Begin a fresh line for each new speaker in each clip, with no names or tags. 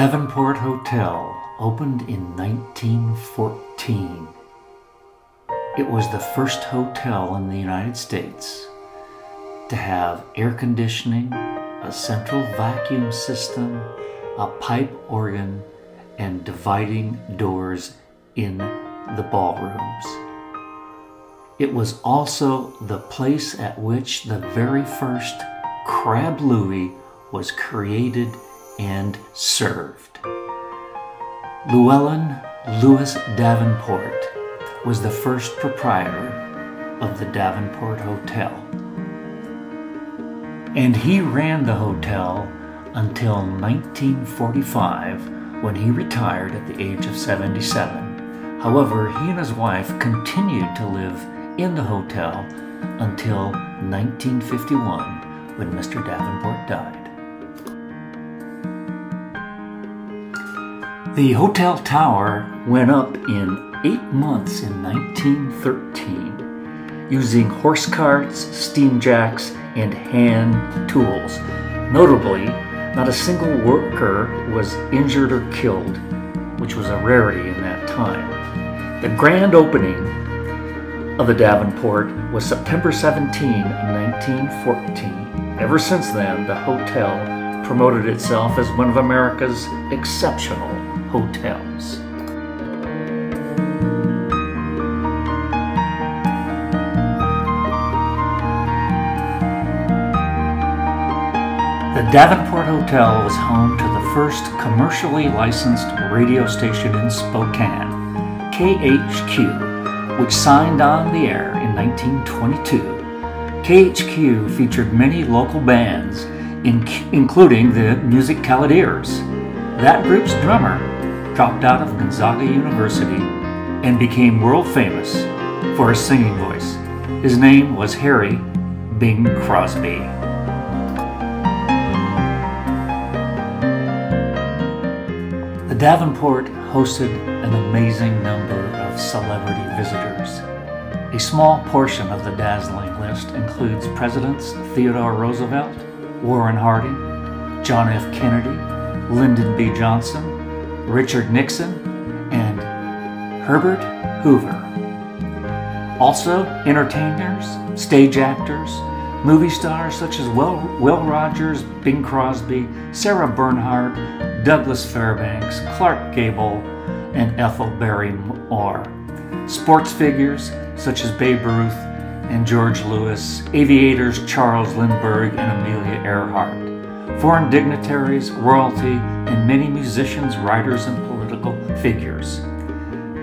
Davenport Hotel opened in 1914. It was the first hotel in the United States to have air conditioning, a central vacuum system, a pipe organ, and dividing doors in the ballrooms. It was also the place at which the very first crab Louie was created and served. Llewellyn Lewis Davenport was the first proprietor of the Davenport Hotel. And he ran the hotel until 1945 when he retired at the age of 77. However, he and his wife continued to live in the hotel until 1951 when Mr. Davenport died. The hotel tower went up in eight months in 1913 using horse carts, steam jacks, and hand tools. Notably, not a single worker was injured or killed, which was a rarity in that time. The grand opening of the Davenport was September 17, 1914. Ever since then, the hotel promoted itself as one of America's exceptional hotels. The Davenport Hotel was home to the first commercially licensed radio station in Spokane, KHQ, which signed on the air in 1922. KHQ featured many local bands, in- including the Musicaladers. That group's drummer dropped out of Gonzaga University and became world famous for his singing voice. His name was Harry Bing Crosby. The Davenport hosted an amazing number of celebrity visitors. A small portion of the dazzling list includes Presidents Theodore Roosevelt, Warren Harding, John F. Kennedy, Lyndon B. Johnson, Richard Nixon, and Herbert Hoover. Also, entertainers, stage actors, movie stars such as Will, Will Rogers, Bing Crosby, Sarah Bernhardt, Douglas Fairbanks, Clark Gable, and Ethel Barrymore. Sports figures such as Babe Ruth and George Lewis, aviators Charles Lindbergh and Amelia Earhart, foreign dignitaries, royalty, and many musicians, writers, and political figures.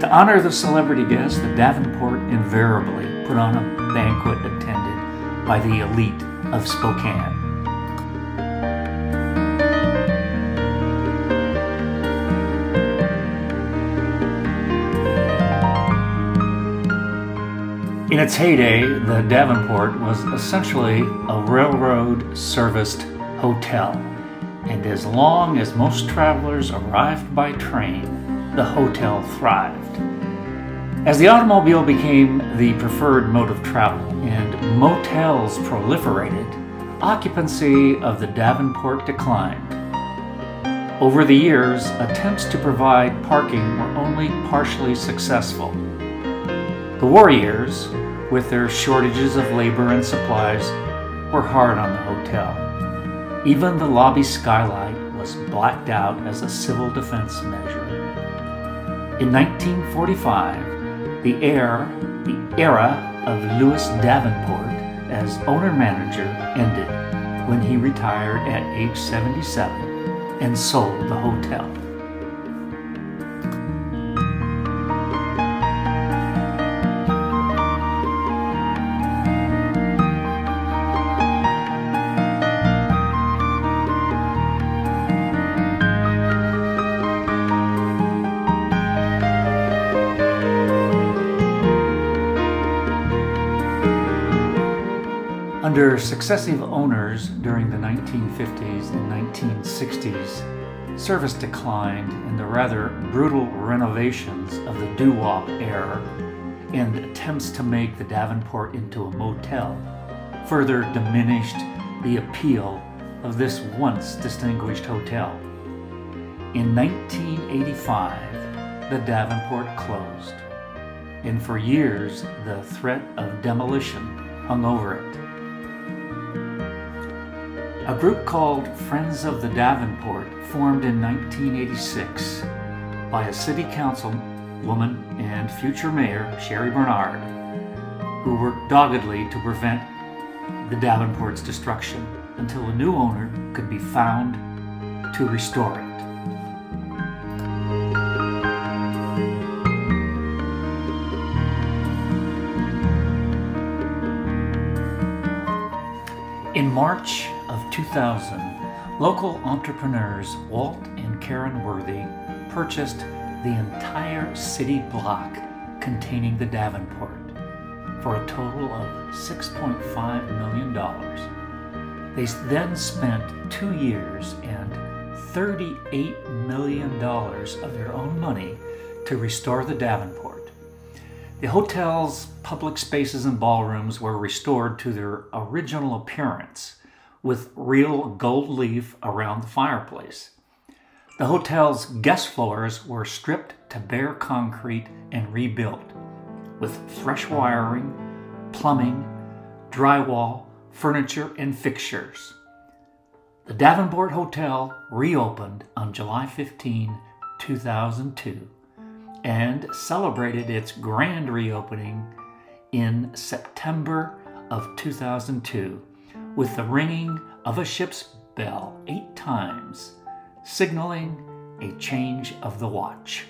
To honor the celebrity guests, the Davenport invariably put on a banquet attended by the elite of Spokane. In its heyday, the Davenport was essentially a railroad serviced hotel, and as long as most travelers arrived by train, the hotel thrived. As the automobile became the preferred mode of travel and motels proliferated, occupancy of the Davenport declined. Over the years, attempts to provide parking were only partially successful. The war years, with their shortages of labor and supplies, were hard on the hotel. Even the lobby skylight was blacked out as a civil defense measure. In 1945, the the era of Louis Davenport as owner-manager ended when he retired at age 77 and sold the hotel. Under successive owners during the 1950s and 1960s, service declined in the rather brutal renovations of the doo-wop era and attempts to make the Davenport into a motel further diminished the appeal of this once distinguished hotel. In 1985, the Davenport closed, and for years the threat of demolition hung over it. A group called Friends of the Davenport formed in 1986 by a city council woman and future mayor, Sheri Barnard, who worked doggedly to prevent the Davenport's destruction until a new owner could be found to restore it. In March 2000, local entrepreneurs Walt and Karen Worthy purchased the entire city block containing the Davenport for a total of $6.5 million. They then spent two years and $38 million of their own money to restore the Davenport. The hotel's public spaces and ballrooms were restored to their original appearance with real gold leaf around the fireplace. The hotel's guest floors were stripped to bare concrete and rebuilt with fresh wiring, plumbing, drywall, furniture, and fixtures. The Davenport Hotel reopened on July 15, 2002, and celebrated its grand reopening in September of 2002 with the ringing of a ship's bell eight times, signaling a change of the watch.